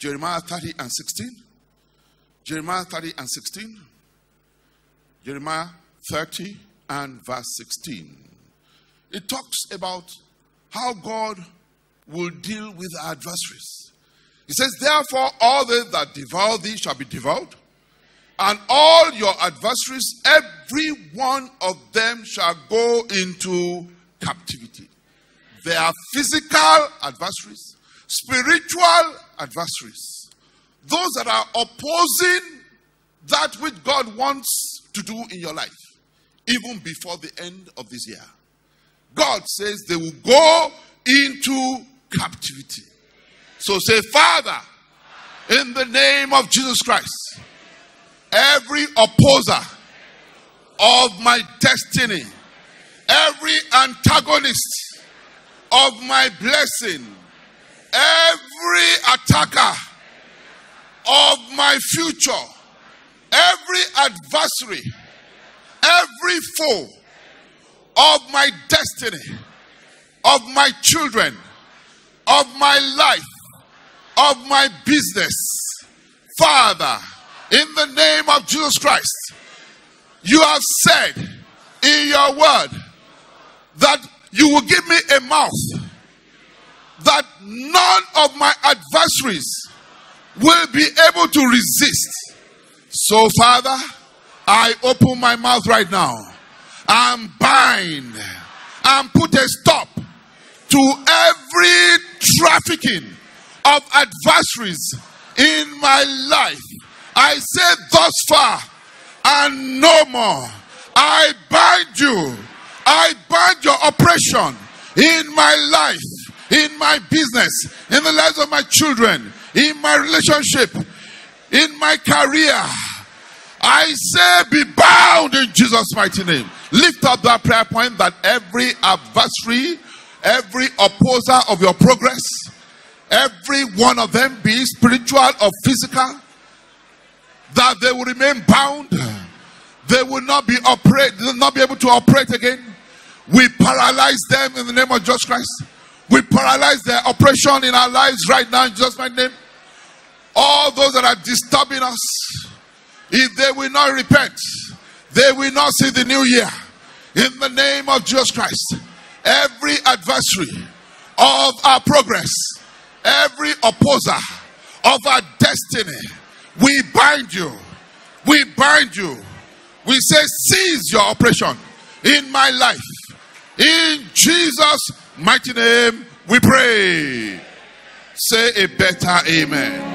Jeremiah 30 and 16. Jeremiah 30 and 16. Jeremiah 30 and verse 16. It talks about how God will deal with adversaries. He says, Therefore, all they that devour thee shall be devoured, and all your adversaries, every one of them shall go into captivity. They are physical adversaries, spiritual adversaries, those that are opposing that which God wants to do in your life, even before the end of this year. God says they will go into captivity. So say, Father, in the name of Jesus Christ, every opposer of my destiny, every antagonist of my blessing, every attacker of my future, every adversary, every foe of my destiny, of my children, of my life, of my business. Father, in the name of Jesus Christ, you have said in your word that you will give me a mouth that none of my adversaries will be able to resist. So, Father, I open my mouth right now and bind and put a stop to every trafficking of adversaries in my life. I say thus far and no more. I bind you. I bind your oppression in my life, in my business, in the lives of my children, in my relationship, in my career. I say, be bound in Jesus' mighty name. Lift up that prayer point that every adversary, every opposer of your progress, every one of them, be it spiritual or physical, that they will remain bound. They will not be operate, they will not be able to operate again. We paralyze them in the name of Jesus Christ. We paralyze their operation in our lives right now in Jesus' name. All those that are disturbing us, if they will not repent, they will not see the new year. In the name of Jesus Christ, every adversary of our progress, every opposer of our destiny, we bind you. We bind you. We say, seize your oppression in my life. In Jesus' mighty name, we pray. Say a better amen.